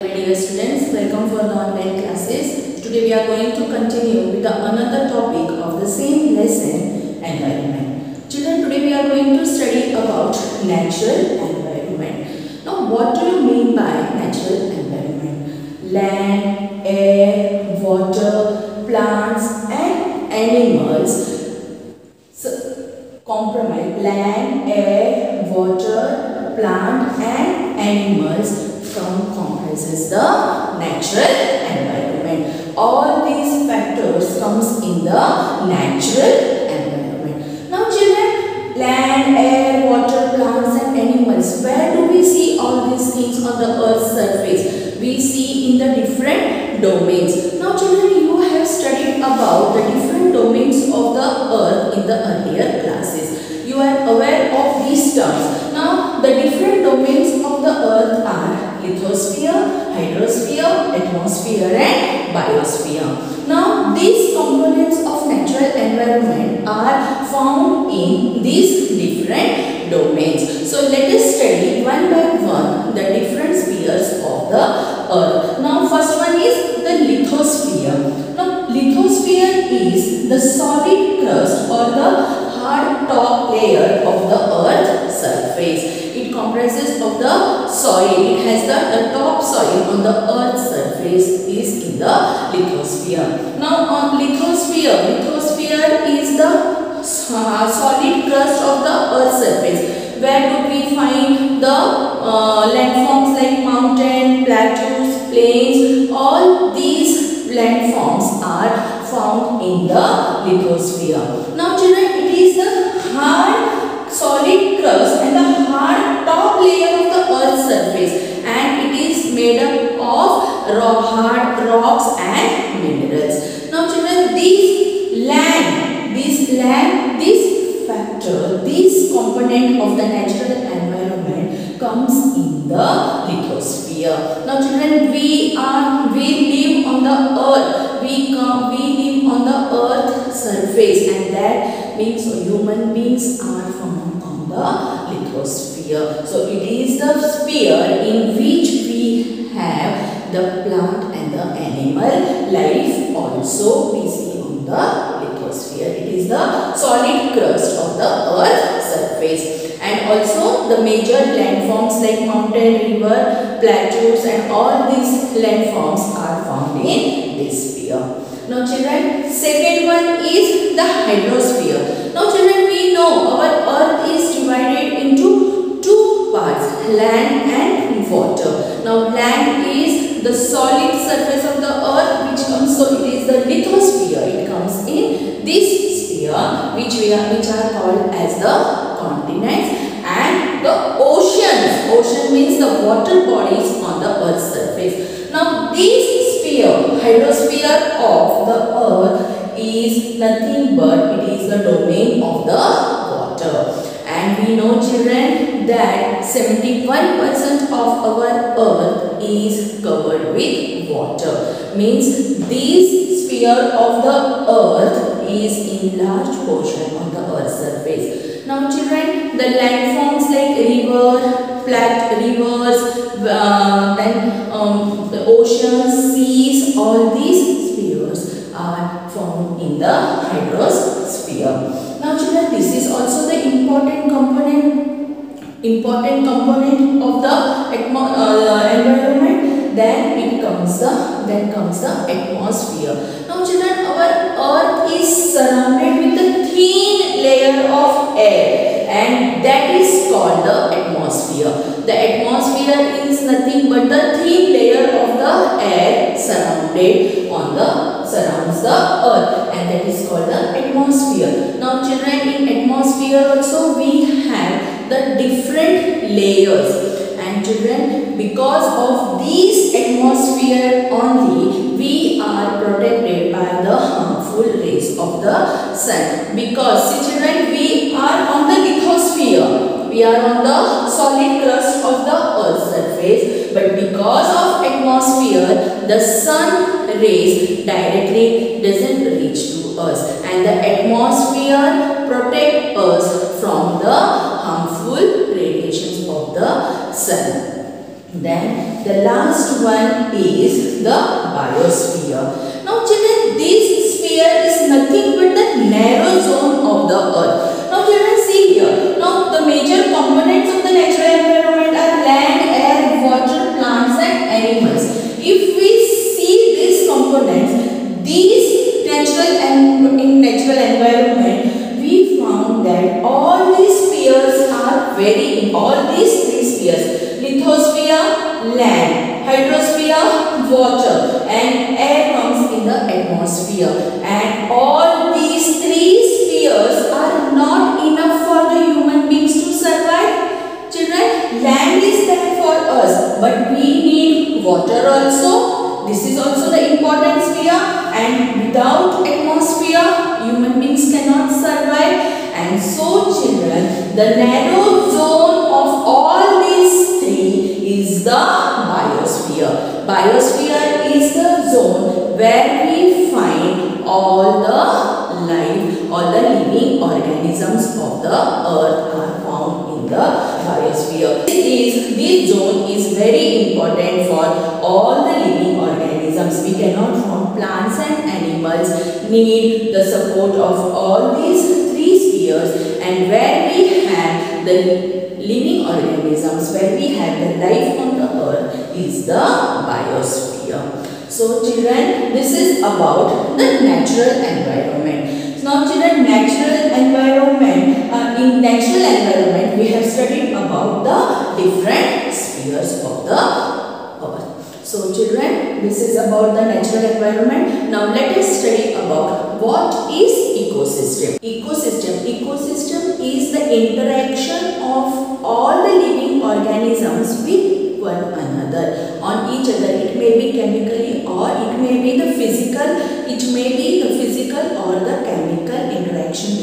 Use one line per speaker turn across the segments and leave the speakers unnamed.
dear students, welcome for online classes. Today we are going to continue with the another topic of the same lesson, environment. Children, today we are going to study about natural environment. Now, what do you mean by natural environment? Land, air, water, plants and animals so, compromise land, air, water, plant and animals comprises the natural environment. All these factors comes in the natural environment. Now children, land, air, water, plants and animals. Where do we see all these things on the earth's surface? We see in the different domains. Now children, you have studied about the different domains of the earth in the earlier classes. You are aware of these terms. Now the different domains of the earth are lithosphere, hydrosphere, atmosphere and biosphere. Now these components of natural environment are found in these different domains. So let us the lithosphere. Now on lithosphere, lithosphere is the solid crust of the earth surface. Where do we find the uh, landforms like mountain, plateaus, plains, all these landforms are found in the lithosphere. Now children, it is the hard solid crust and the means human beings are found on the lithosphere. So it is the sphere in which we have the plant and the animal life also we see on the lithosphere. It is the solid crust of the earth surface and also the major landforms like mountain, river, plateaus and all these landforms are found in this sphere. Now children, second one is the hydrosphere. Now children, we know our earth is divided into two parts, land and water. Now land is the solid surface of the earth which comes, so it is the lithosphere. It comes in this sphere which, we are, which are called as the continents and the oceans. Ocean means the water bodies on the earth's surface. Now this sphere, hydrosphere of the earth is nothing but it is the domain of the water. And we know children that 71% of our earth is covered with water. Means this sphere of the earth is in large portion on the earth's surface. Now children, the landforms like river, flat rivers, uh, then the oceans, seas, all these spheres are found in the hydrosphere. Now children, this is also the important component important component of the uh, environment. Then it comes the then comes the atmosphere. Now children our earth is surrounded with a thin layer of air and that is called the atmosphere the atmosphere is nothing but the thin layer of the air surrounded on the surrounds the earth and that is called the atmosphere. Now children in atmosphere also we have the different layers. And children because of these atmosphere only we are protected by the harmful rays of the sun. Because children we are on the lithosphere we are on the solid crust of the earth's surface but because of atmosphere the sun rays directly doesn't reach to us and the atmosphere protect us from the harmful radiations of the sun. Then the last one is the biosphere. Now children, this sphere is nothing but the narrow zone of the earth. Now children see here. Now the major components of the natural environment are land, air, water, plants and animals. If we see these components, these natural and in natural environment, we found that all these spheres are very all these three spheres lithosphere land hydrosphere water and air comes in the atmosphere and all these three spheres are not enough for the human beings to survive children land is there for us. But we need water also. This is also the important sphere and without atmosphere human beings cannot survive. And so children the narrow zone of all these three is the biosphere. Biosphere is the zone where we find all the life, all the living organisms of the earth are found in the biosphere. This, this zone is very important for all the living organisms. We cannot find plants and animals need the support of all these three spheres and where we have the living organisms where we have the life on the earth is the biosphere. So children, this is about the natural environment. Now children, natural environment, uh, in natural environment about the different spheres of the earth. So children, this is about the natural environment. Now let us study about what is ecosystem. Ecosystem. Ecosystem is the interaction of all the living organisms with one another on each other. It may be chemically or it may be the physical, it may be the physical or the chemical interaction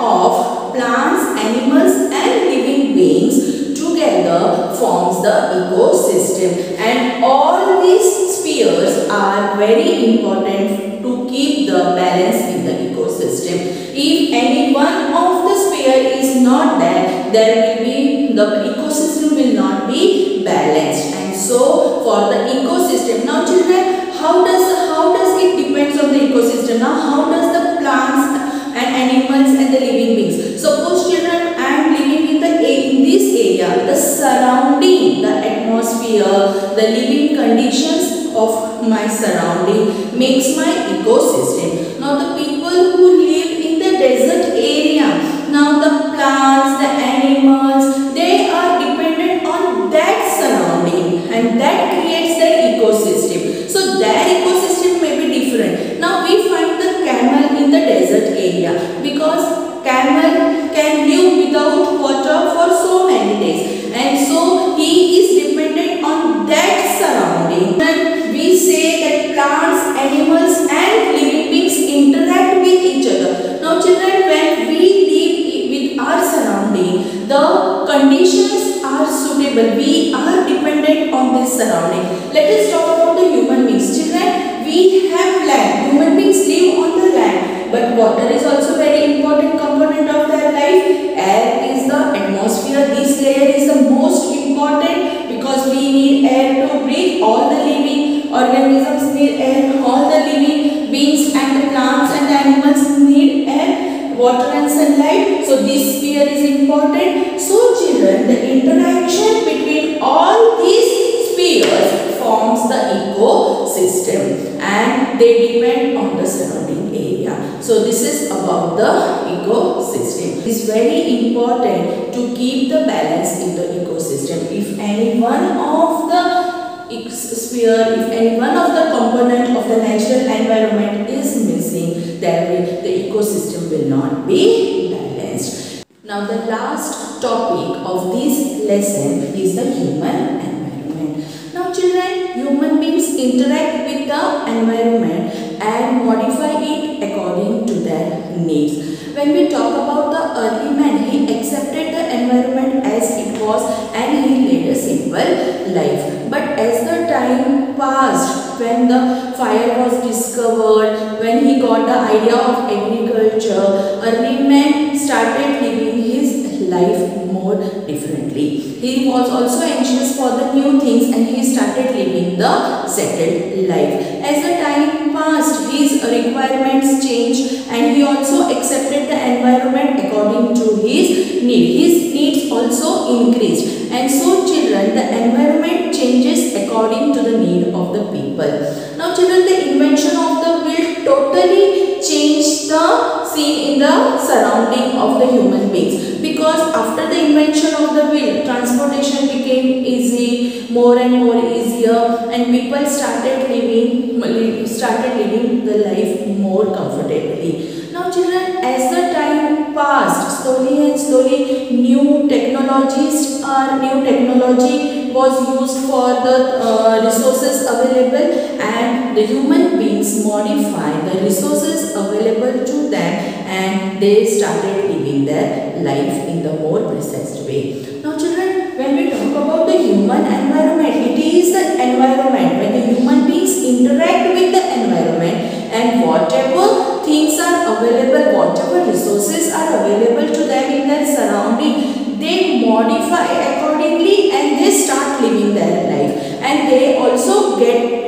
of plants, animals and living beings together forms the ecosystem. And all these spheres are very important to keep the balance in the ecosystem. If any one of the sphere is not there, there will be the ecosystem will not be balanced. And so for the ecosystem now children how does how does it depends on the ecosystem? Now how atmosphere the living conditions of my surrounding makes my ecosystem water is also very important component of their life. Air is the atmosphere. This layer is the most important because we need air to breathe all the living organisms need air all the living beings and the plants and the animals need air water and sunlight. So this sphere is important. So children the interaction between all these spheres forms the ecosystem and they depend on the surrounding area so this is about the ecosystem. It is very important to keep the balance in the ecosystem. If any one of the sphere if any one of the component of the natural environment is missing then the ecosystem will not be balanced. Now the last topic of this lesson is the human environment. Now children human beings interact with the environment and modify it to their needs. When we talk about the early man, he accepted the environment as it was and he led a simple life. But as the time passed, when the fire was discovered, when he got the idea of agriculture, early man started living his life more differently. He was also anxious for the new things and he started living the settled life. As the time his requirements changed and he also accepted the environment according to his need. His needs also increased and so children, the environment changes according to the need of the people. Now children, the invention of the wheel totally changed the scene in the surrounding of the human beings because the invention of the wheel transportation became easy more and more easier and people started living started living the life more comfortably. Now children as the time passed slowly and slowly new technologies or new technology was used for the uh, resources available and the human beings modified the resources available to them and they started living their life in the more precise way. Now children, when we talk about the human environment, it is the environment when the human beings interact with the environment and whatever things are available, whatever resources are available to them in their surrounding, they modify accordingly and they start living their life and they also get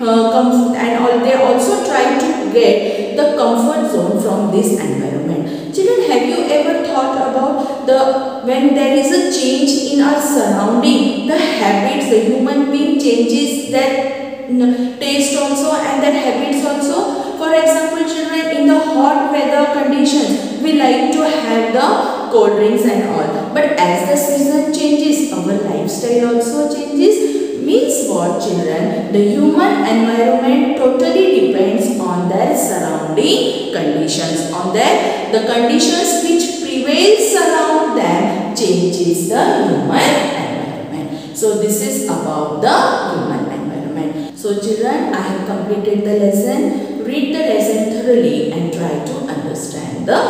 uh, and all, they also try to get the comfort zone from this environment. Children, have you ever thought about the when there is a change in our surrounding, the habits, the human being changes their taste also and their habits also. For example, children, in the hot weather conditions, we like to have the cold drinks and all. But as the season changes, our lifestyle also changes means what children? The human environment totally depends on their surrounding conditions. On their, the conditions which prevails around them changes the human environment. So this is about the human environment. So children, I have completed the lesson. Read the lesson thoroughly and try to understand the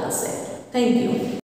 concept. Thank you.